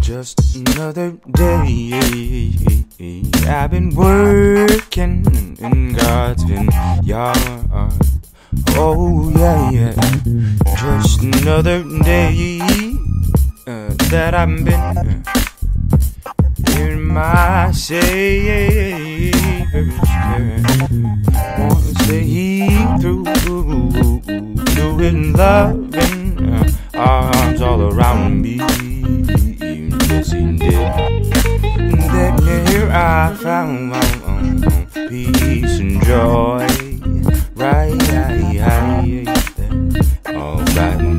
Just another day. I've been working in God's vineyard. Oh yeah, yeah. Just another day uh, That I've been uh, in my Savior's word Once he through doing loving uh, arms all around me. Yes, indeed. Then here I found my own peace and joy. Right, right, right right